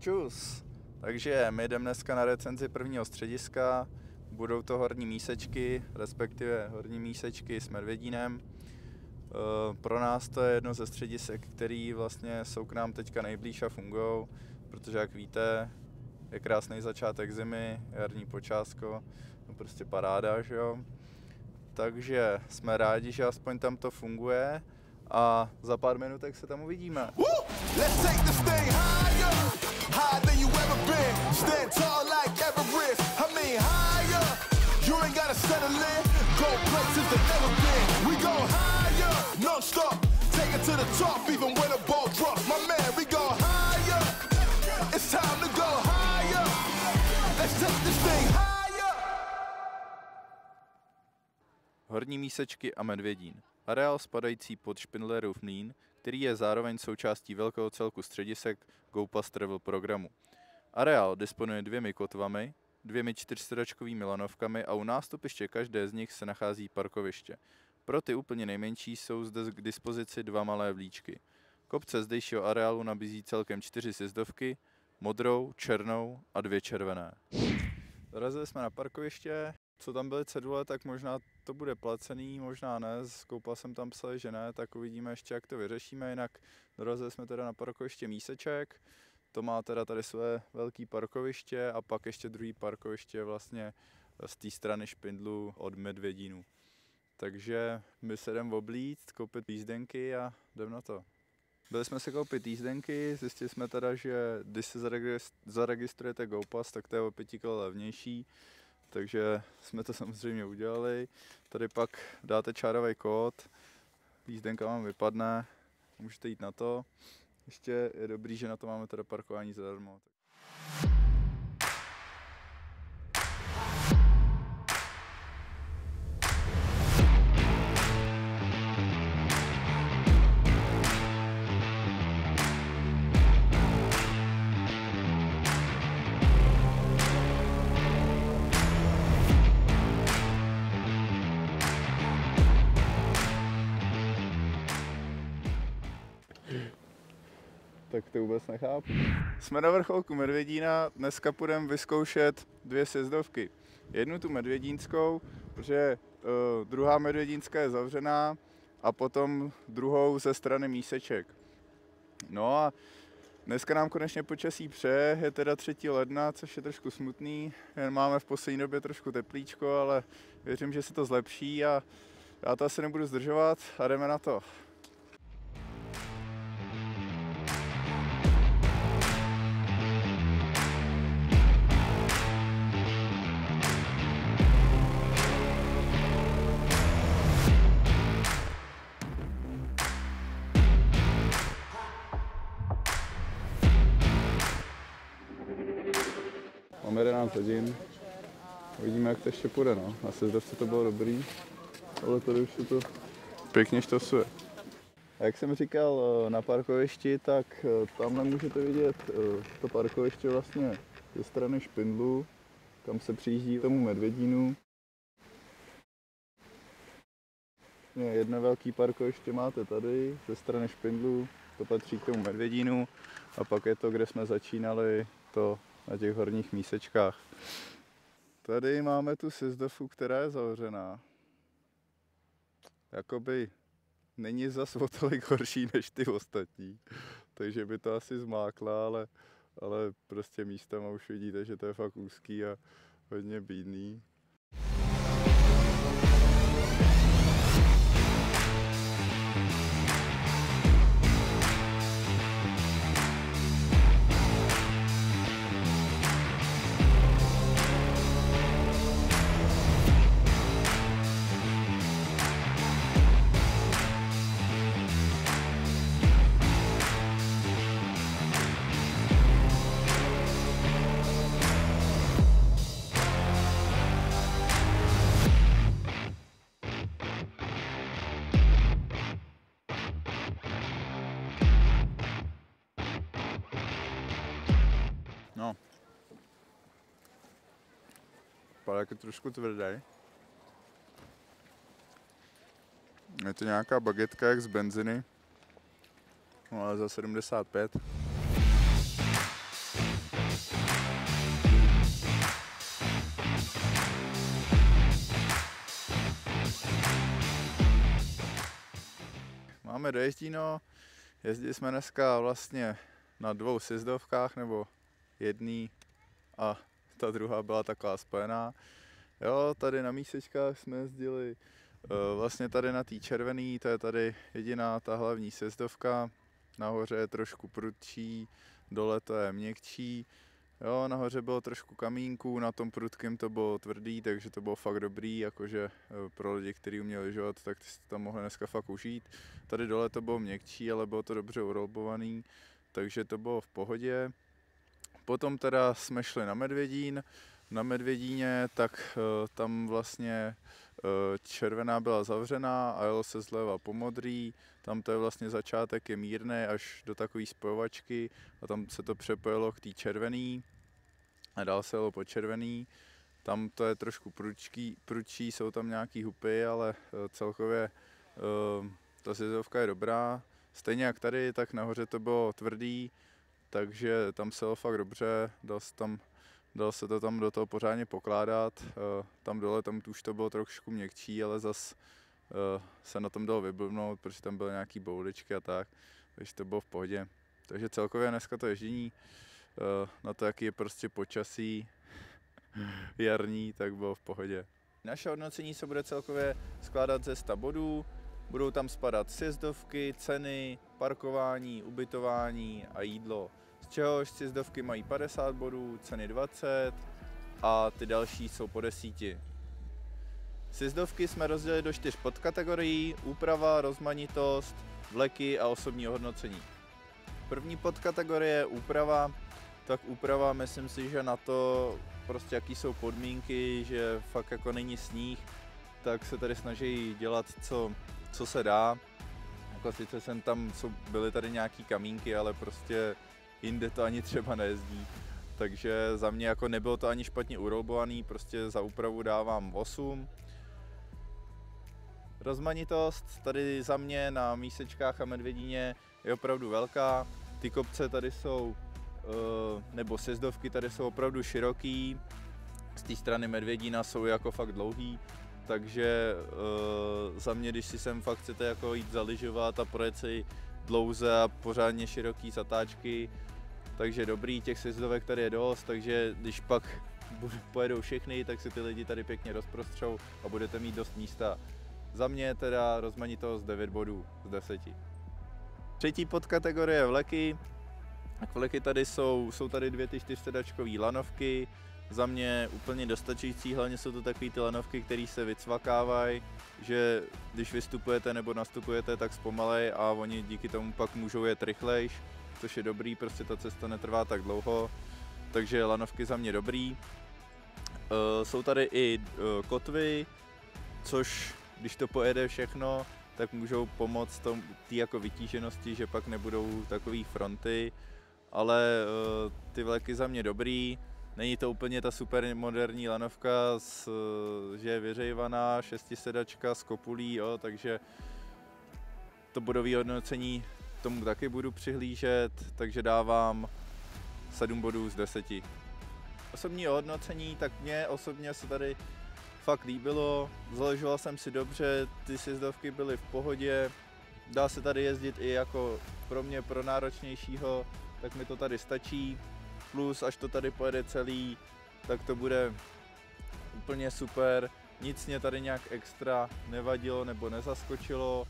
Čus! Takže my jdeme dneska na recenzi prvního střediska. Budou to horní mísečky, respektive horní mísečky s medvědínem. Eh, pro nás to je jedno ze středisek, který vlastně jsou k nám teďka nejblíž a fungují, protože jak víte, je krásný začátek zimy, jarní počásko, no prostě paráda, že jo. Takže jsme rádi, že aspoň tam to funguje a za pár minutek se tam uvidíme. Horní mísečky a medvědín. Areál spadající pod Špindlerův mlín, který je zároveň součástí velkého celku středisek GoPass Travel programu. Areál disponuje dvěmi kotvami, dvěmi čtyřsedačkovými lanovkami a u nástupiště každé z nich se nachází parkoviště. Pro ty úplně nejmenší jsou zde k dispozici dva malé vlíčky. Kopce zdejšího areálu nabízí celkem čtyři sjezdovky, modrou, černou a dvě červené. Dorazili jsme na parkoviště, co tam byly cedule, tak možná to bude placený, možná ne, z jsem tam psal, že ne, tak uvidíme ještě, jak to vyřešíme, jinak dorazili jsme teda na parkoviště Míseček, to má teda tady své velké parkoviště a pak ještě druhý parkoviště vlastně z té strany Špindlu od Medvědínu. Takže my se jdeme oblít, koupit jízdenky a jdem na to. Byli jsme si koupit jízdenky, zjistili jsme teda, že když se zaregistrujete GoPass, tak to je o 5 kg levnější, takže jsme to samozřejmě udělali. Tady pak dáte čárový kód, jízdenka vám vypadne, můžete jít na to. Ještě je dobrý, že na to máme teda parkování zadarmo. Tak to vůbec nechápu. Jsme na vrcholku Medvědína, dneska půjdeme vyzkoušet dvě sjezdovky. Jednu tu medvědínskou, protože uh, druhá medvědínská je zavřená a potom druhou ze strany míseček. No a dneska nám konečně počasí pře, je teda 3. ledna, což je trošku smutný, jen máme v poslední době trošku teplíčko, ale věřím, že se to zlepší a já to asi nebudu zdržovat a jdeme na to. Máme 11 hodin. Uvidíme, jak to ještě půjde, no. Na sezdovce to bylo dobrý, ale tady už se to pěkně štosuje. A jak jsem říkal, eh, na parkovišti, tak eh, tam můžete vidět eh, to parkoviště vlastně ze strany Špindlu, kam se přijíždí k tomu Medvědínu. Jedno velký parkoviště máte tady, ze strany Špindlu, to patří k tomu Medvědínu a pak je to, kde jsme začínali, to na těch horních mísečkách. Tady máme tu sezdofu, která je zavřená. Jakoby není zas o tolik horší než ty ostatní, takže by to asi zmákla, ale, ale prostě místem už vidíte, že to je fakt úzký a hodně bídný. jako trošku tvrdý. Je to nějaká bagetka jak z benziny, no ale za 75. Máme dojezdíno, jezdili jsme dneska vlastně na dvou sjezdovkách nebo jedný a ta druhá byla taková spojená. Jo, tady na mísečkách jsme jezdili uh, vlastně tady na té červený, to je tady jediná ta hlavní sjezdovka. Nahoře je trošku prudčí, dole to je měkčí. Jo, nahoře bylo trošku kamínků, na tom prudkém to bylo tvrdý, takže to bylo fakt dobrý, jakože eh, pro lidi, kteří uměli lyžovat, tak ty si tam mohli dneska fakt užít. Tady dole to bylo měkčí, ale bylo to dobře urolbovaný, takže to bylo v pohodě. Potom teda jsme šli na Medvědín, na Medvědíně, tak uh, tam vlastně uh, červená byla zavřená a jelo se zleva po modrý, tam to je vlastně začátek je mírný až do takové spojovačky a tam se to přepojilo k té červený a dál se jelo po červený. Tam to je trošku prudčí, prudčí jsou tam nějaký hupy, ale uh, celkově ta sjezdovka je dobrá. Stejně jak tady, tak nahoře to bylo tvrdý, takže tam se fakt dobře, dal se, tam, dal se to tam do toho pořádně pokládat. Uh, tam dole tam už to bylo trošku měkčí, ale zas uh, se na tom dalo vyblbnout, protože tam byly nějaký bouličky a tak, takže to bylo v pohodě. Takže celkově dneska to ježdění uh, na to, jaký je prostě počasí jarní, tak bylo v pohodě. Naše hodnocení se bude celkově skládat ze 100 bodů, budou tam spadat sjezdovky, ceny, parkování, ubytování a jídlo. Čehož sjezdovky mají 50 bodů, ceny 20 a ty další jsou po desíti. Sjezdovky jsme rozdělili do čtyř podkategorií, úprava, rozmanitost, vleky a osobní hodnocení. První podkategorie je úprava, tak úprava myslím si, že na to prostě jaký jsou podmínky, že fakt jako není sníh, tak se tady snaží dělat co, co se dá. Jako sice jsem tam, byly tady nějaký kamínky, ale prostě jinde to ani třeba nejezdí. Takže za mě jako nebylo to ani špatně urobovaný, prostě za úpravu dávám 8. Rozmanitost tady za mě na mísečkách a Medvědíně je opravdu velká. Ty kopce tady jsou, eh, nebo sezdovky tady jsou opravdu široký. Z té strany Medvědína jsou jako fakt dlouhý, takže uh, za mě, když si sem fakt chcete jako jít zaližovat a projet si dlouze a pořádně široký zatáčky, takže dobrý, těch sezdovek tady je dost, takže když pak pojedou všechny, tak si ty lidi tady pěkně rozprostřou a budete mít dost místa. Za mě teda rozmanitost 9 bodů z 10. Třetí podkategorie vleky. Vleky tady jsou, jsou tady dvě ty čtyřsedačkové lanovky, za mě úplně dostačující, hlavně jsou to takové ty lanovky, které se vycvakávají, že když vystupujete nebo nastupujete, tak zpomalej a oni díky tomu pak můžou jet rychlejš, což je dobrý, prostě ta cesta netrvá tak dlouho, takže lanovky za mě dobrý. Uh, jsou tady i uh, kotvy, což když to pojede všechno, tak můžou pomoct tý jako vytíženosti, že pak nebudou takové fronty, ale uh, ty vleky za mě dobrý, Není to úplně ta super moderní lanovka, s, že je vyřejvaná, šestisedačka s kopulí, jo, takže to bodové hodnocení tomu taky budu přihlížet, takže dávám 7 bodů z 10. Osobní hodnocení, tak mě osobně se tady fakt líbilo, zaležoval jsem si dobře, ty sjezdovky byly v pohodě, dá se tady jezdit i jako pro mě, pro náročnějšího, tak mi to tady stačí plus až to tady pojede celý, tak to bude úplně super. Nic mě tady nějak extra nevadilo nebo nezaskočilo,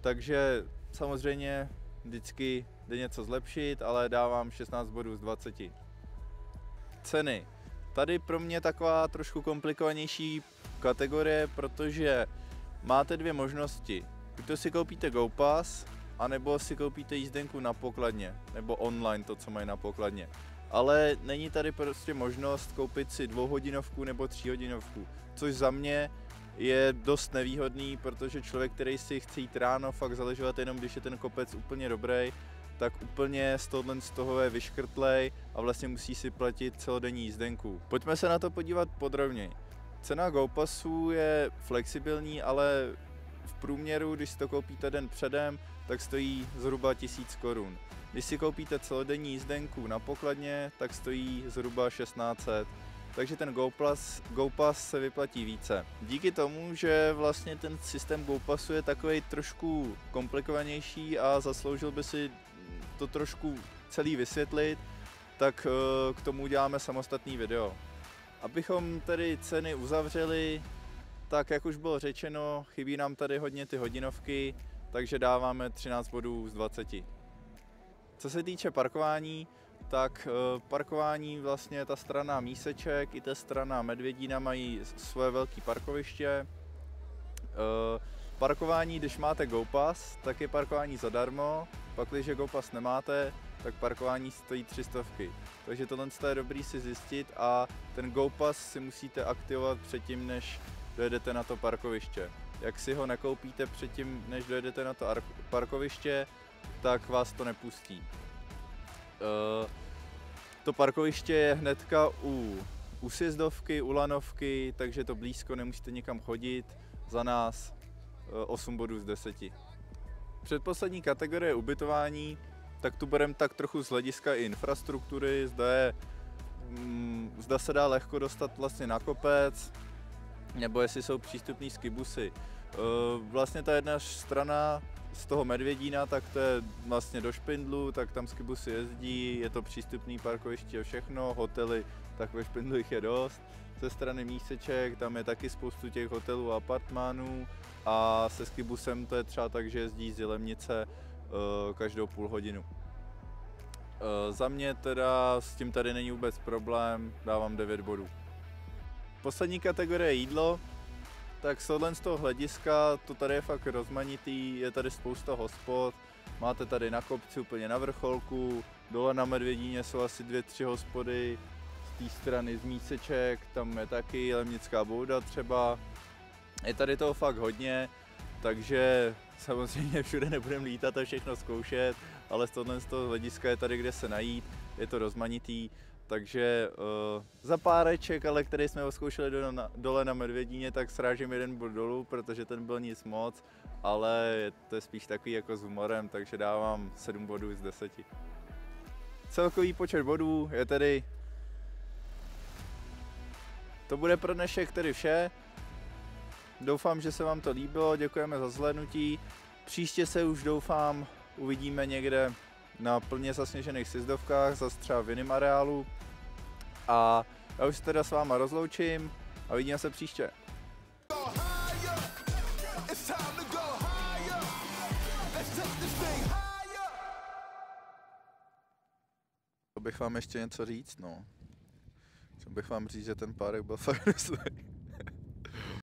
takže samozřejmě vždycky jde něco zlepšit, ale dávám 16 bodů z 20. Ceny. Tady pro mě taková trošku komplikovanější kategorie, protože máte dvě možnosti. Buď si koupíte GoPass, anebo si koupíte jízdenku na pokladně, nebo online to, co mají na pokladně ale není tady prostě možnost koupit si dvouhodinovku nebo tříhodinovku, což za mě je dost nevýhodný, protože člověk, který si chce jít ráno fakt zaležovat jenom, když je ten kopec úplně dobrý, tak úplně z tohohle z toho je vyškrtlej a vlastně musí si platit celodenní jízdenku. Pojďme se na to podívat podrobněji. Cena GoPassu je flexibilní, ale v průměru, když si to koupíte den předem, tak stojí zhruba 1000 korun. Když si koupíte celodenní jízdenku na pokladně, tak stojí zhruba 1600. takže ten GoPass, GoPass se vyplatí více. Díky tomu, že vlastně ten systém GoPassu je takový trošku komplikovanější a zasloužil by si to trošku celý vysvětlit, tak eh, k tomu uděláme samostatný video. Abychom tedy ceny uzavřeli, tak jak už bylo řečeno, chybí nám tady hodně ty hodinovky, takže dáváme 13 bodů z 20. Co se týče parkování, tak eh, parkování vlastně ta strana Míseček i ta strana Medvědína mají svoje velké parkoviště. Eh, parkování, když máte GoPass, tak je parkování zadarmo, pak když GoPass nemáte, tak parkování stojí 300. Takže tohle je dobrý si zjistit a ten GoPass si musíte aktivovat předtím, než dojedete na to parkoviště. Jak si ho nekoupíte předtím, než dojedete na to parkoviště, tak vás to nepustí. Uh, to parkoviště je hnedka u, u sjezdovky, u lanovky, takže to blízko, nemusíte nikam chodit. Za nás 8 uh, bodů z 10. Předposlední kategorie ubytování, tak tu bereme tak trochu z hlediska i infrastruktury, zda, je, mm, zda se dá lehko dostat vlastně na kopec, nebo jestli jsou přístupní skibusy. Uh, vlastně ta jedna strana z toho Medvědína, tak to je vlastně do Špindlu, tak tam skibusy jezdí, je to přístupný parkoviště a všechno, hotely, tak ve Špindlu jich je dost. Ze strany Míseček, tam je taky spoustu těch hotelů a apartmánů a se skibusem to je třeba tak, že jezdí z Jelemnice uh, každou půl hodinu. Uh, za mě teda s tím tady není vůbec problém, dávám 9 bodů. Poslední kategorie je jídlo, tak z z toho hlediska to tady je fakt rozmanitý, je tady spousta hospod, máte tady na kopci úplně na vrcholku, dole na Medvědíně jsou asi dvě, tři hospody, z té strany z Míseček, tam je taky Lemnická bouda třeba, je tady toho fakt hodně, takže samozřejmě všude nebudeme lítat a všechno zkoušet, ale z tohle z toho hlediska je tady kde se najít, je to rozmanitý, takže uh, za páreček, ale který jsme zkoušeli dole na, dole na Medvědíně, tak srážím jeden bod dolů, protože ten byl nic moc, ale to je spíš takový jako s humorem, takže dávám 7 bodů z 10. Celkový počet bodů je tedy... To bude pro dnešek tedy vše. Doufám, že se vám to líbilo, děkujeme za zhlédnutí. Příště se už doufám uvidíme někde na plně zasněžených sjezdovkách, zase třeba v jiném areálu. A já už se teda s váma rozloučím a vidíme se příště. bych vám ještě něco říct, no. Chtěl bych vám říct, že ten párek byl fakt